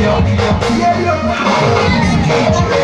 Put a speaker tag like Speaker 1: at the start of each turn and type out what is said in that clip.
Speaker 1: Yeah, yeah, yeah. yo,